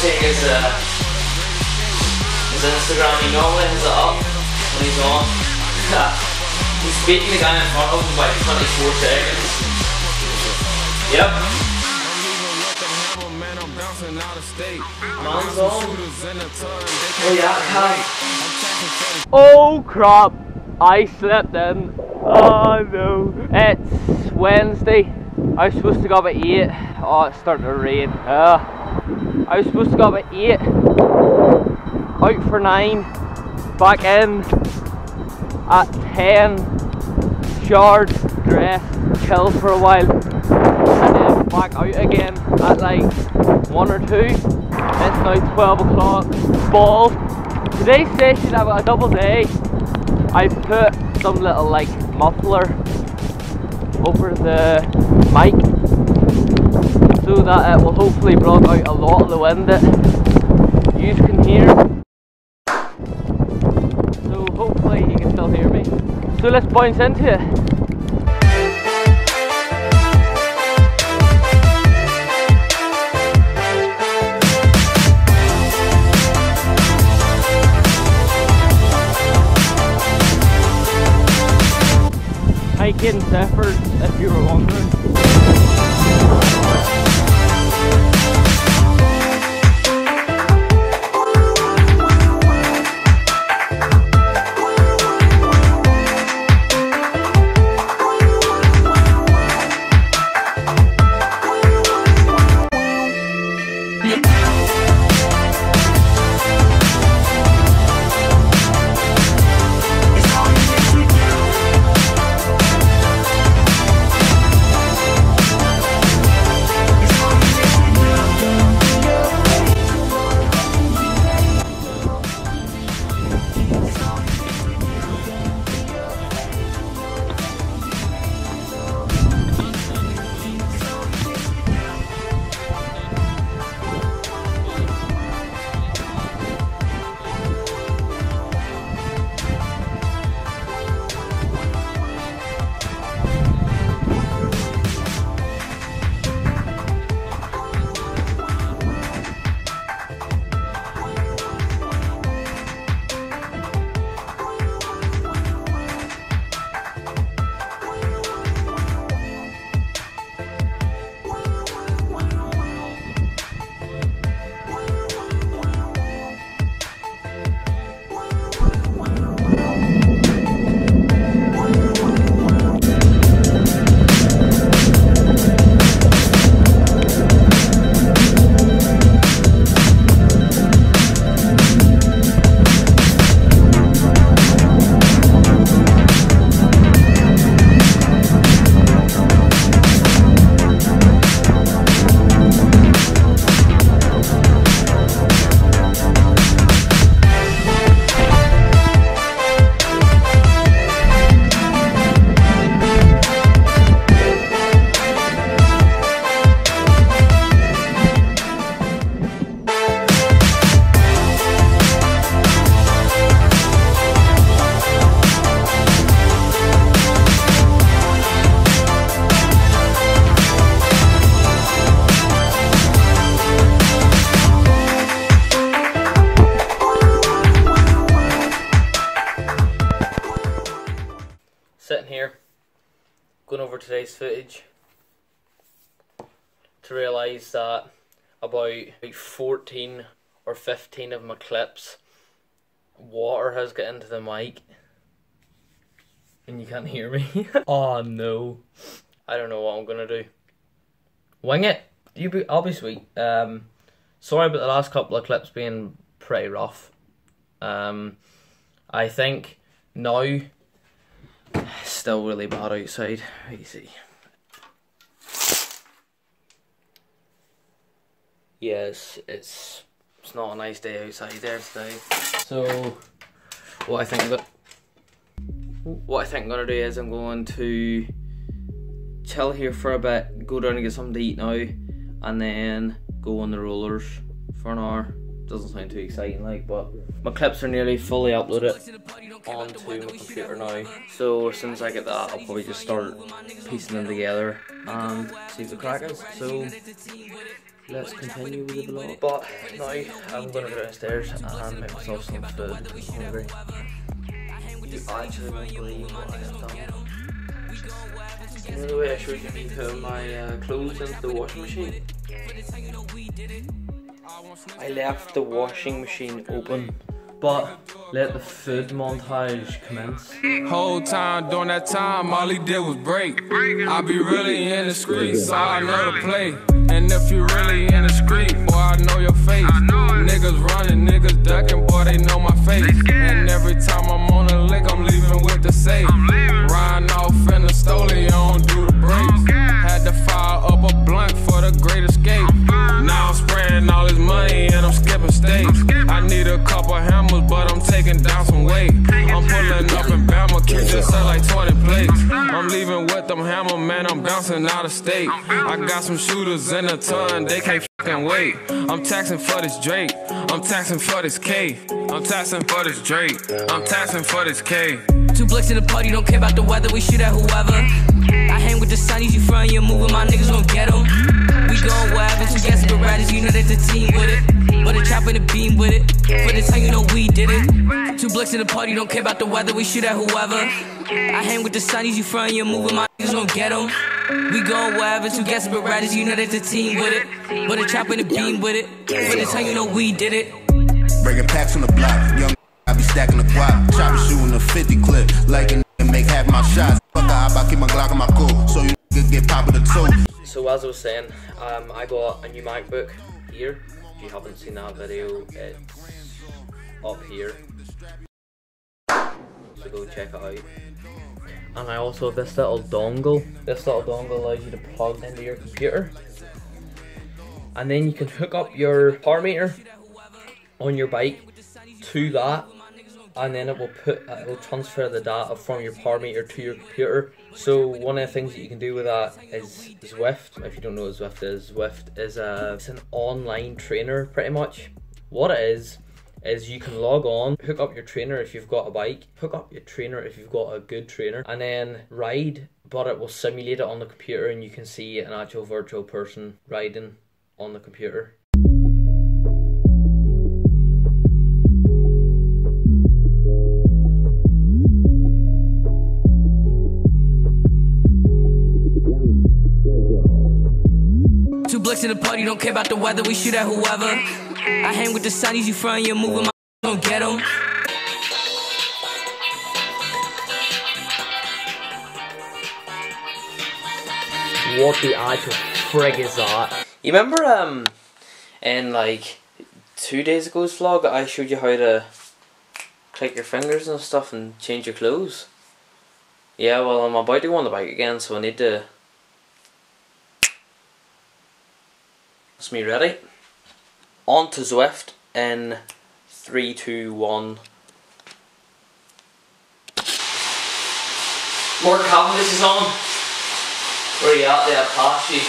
take his uh, his Instagram. He normally has it up when he's on. he's beating the guy in front of him by 24 seconds. Yep. Man's on. Oh yeah. Oh crap! I slept in. Oh no. It's Wednesday. I was supposed to go up at 8. Oh, it's starting to rain. Uh, I was supposed to go up at 8. Out for 9. Back in at 10. Showered, dressed, chill for a while. And then back out again at like 1 or 2. It's now 12 o'clock. Ball. Today's session I've got a double day. I put some little like muffler over the mic so that it will hopefully block out a lot of the wind that you can hear. So hopefully you can still hear me. So let's bounce into it. Aiken Zephyrs, if you were wondering. Sitting here going over today's footage to realise that about 14 or 15 of my clips water has got into the mic and you can't hear me. oh no. I don't know what I'm gonna do. Wing it. You be I'll be sweet. Um sorry about the last couple of clips being pretty rough. Um I think now Still really bad outside. Easy. Yes, it's it's not a nice day outside there today. So what I think that what I think I'm gonna do is I'm going to chill here for a bit, go down and get something to eat now, and then go on the rollers for an hour doesn't sound too exciting like but my clips are nearly fully uploaded onto my computer now so as soon as I get that I'll probably just start piecing them together and see what the crack is so let's continue with the vlog. But now I'm gonna go downstairs and make myself some food. I'm hungry. You actually won't believe what I have done. You know the way I showed you me putting my uh, clothes into the washing machine? I left the washing machine open but let the third montage commence. Whole time during that time, all he did was break. I be really in the streets, so I know the play. And if you really in the street, boy, I know your face. Niggas running, niggas ducking, boy, they know my face. And every time I'm on a lick, I'm leaving with the safe. Riding off in the stoley, don't do the brakes. Had to fire up a blunt for the great escape. Now taking down some weight. I'm pulling up in Bama, kids just sell like 20 plates. I'm leaving with them hammer, man, I'm bouncing out of state. I got some shooters in a ton, they can't fucking wait. I'm taxing for this Drake, I'm taxing for this K. I'm taxing for this Drake, I'm taxing for this K. Two blicks in the party, don't care about the weather, we shoot at whoever. I hang with the sunnies, you front, you're moving, my niggas gon' get them. We going wherever, two desperados, you know that the team with it. But a chop in the beam with it. For the time, you know we did it. Two blicks in the party, don't care about the weather, we shoot at whoever. I hang with the sunnies, you front, you're moving, my niggas gon' get them. We going wherever, two desperados, you know that the team with it. But a chop in the beam with it. For the time, you know we did it. Breaking packs on the block, young I be stacking the guap, chopper shooting a 50 clip, like a make half my shots. Fuck I keep my Glock in my cool, so you get poppin' the toe. So as I was saying, um, I got a new MacBook here. If you haven't seen that video, it's up here. So go check it out. And I also have this little dongle. This little dongle allows you to plug into your computer. And then you can hook up your power meter on your bike to that and then it will put it will transfer the data from your power meter to your computer. So one of the things that you can do with that is Zwift. If you don't know what Zwift is, Zwift is a it's an online trainer pretty much. What it is is you can log on, hook up your trainer if you've got a bike, hook up your trainer if you've got a good trainer, and then ride. But it will simulate it on the computer, and you can see an actual virtual person riding on the computer. Blicks in the party, don't care about the weather, we shoot at whoever. I hang with the sunnies, you front, you're moving, my don't get them. What the actual frig is that? You remember, um, in like two days ago's vlog, I showed you how to click your fingers and stuff and change your clothes? Yeah, well, I'm about to go on the bike again, so I need to That's me ready. On to Zwift in 3, 2, 1. Mark Cavendish is on. Where are you at there, Apache?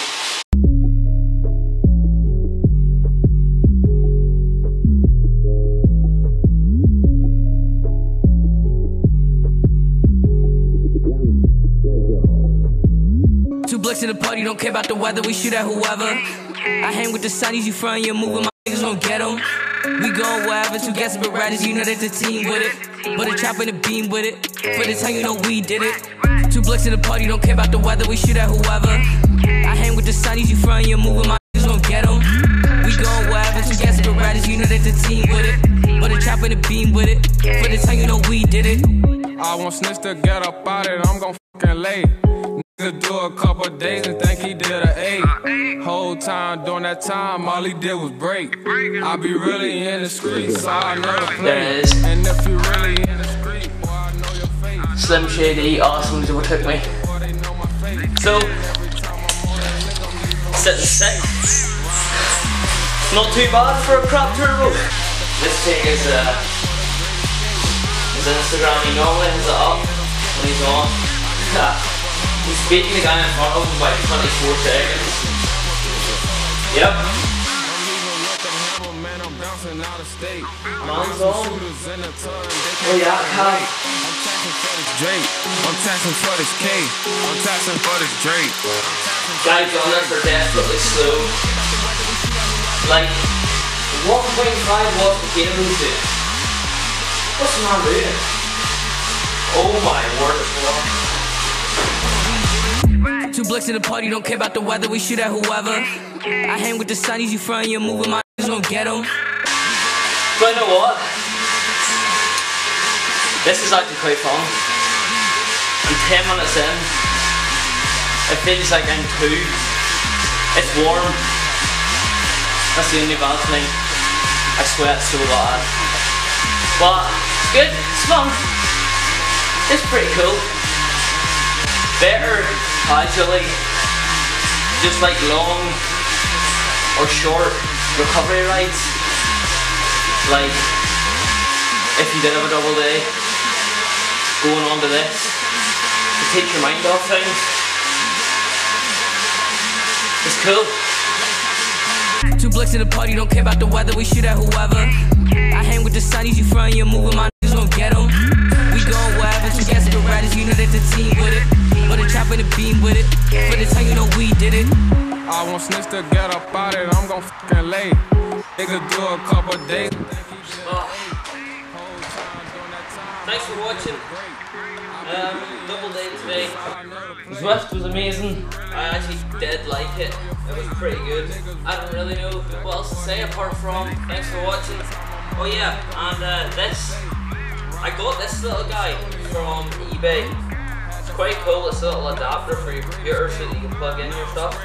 Two blicks in the party, don't care about the weather, we shoot at whoever. I hang with the sunnies, you front, you're moving, my niggas gon' get them. We going wherever, two desperate riders, you know that the team with it. But a chop in the beam with it. For the time, you know we did it. Two blocks in the party, don't care about the weather, we shoot at whoever. I hang with the sunnies, you front, you're moving, my niggas gon' get them. We going wherever, two desperate riders, you know that the team with it. But a chop in the beam with it. For the time, you know we did it. I want snitch to get up out it, I'm gon' fucking lay. Nigga do a couple days and think he did a eight. Whole time during that time, all he did was break. I be really in the streets, so I know play. There it is. And if you really in the street, boy, I know your face. Slim Shady, Arsenal's overtook me. Boy, they know. So, Every time I'm on that lick, I'm leaving set the six. Not too bad for a crap turbo. This thing is, uh, his Instagram, he normally has it up when he's on. He's beating the guy in front of him by 24 seconds. Yep. Man's on. Oh yeah, Cam. Drake, I'm taxing for this K. I'm taxing for this Drake. Guys on this are desperately slow. Like, 1.5 watts potatoes do. What's the man doing? Oh my word. Two blicks in the party, don't care about the weather, we shoot at whoever. I hang with the sunnies, you front, you're moving, my gon' get them. But you know what? This is actually quite fun. I'm 10 minutes in. It feels like I'm two. It's warm. That's the only bad thing. I sweat so bad. But it's good, it's fun. It's pretty cool. Better casually, just like long or short recovery rides. Like, if you did have a double day, going on to this, to take your mind off things. It's cool. Two blicks in the party, don't care about the weather, we shoot at whoever. I hang with the sunnies, you front, you're moving, my did it. I want snitch to get up out it, I'm gon' fucking lay. Nigga do a couple days. Thanks for watching. Um, double day today. Zwift was amazing. I actually did like it. It was pretty good. I don't really know what else to say apart from thanks for watching. Oh yeah, and uh, this, I got this little guy from eBay. It's quite cool. It's a little adapter for your computer so that you can plug in your stuff.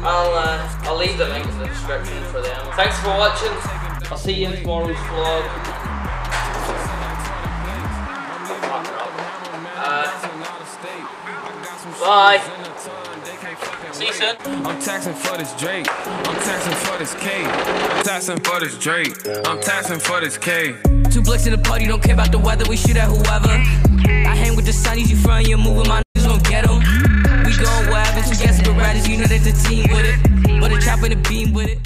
I'll uh, I'll leave the link in the description for them. Thanks for watching. I'll see you in tomorrow's vlog. Bye. See you soon. I'm taxing for this Drake. I'm taxing for this K. I'm taxing for this Drake. I'm taxing for this K. Two blicks in the party, don't care about the weather, we shoot at whoever. Hang with the sunnies, you front, you're moving, my niggas gon' get them. We going wherever, two gas riders, you know that the team with it. But a chop in the beam with it.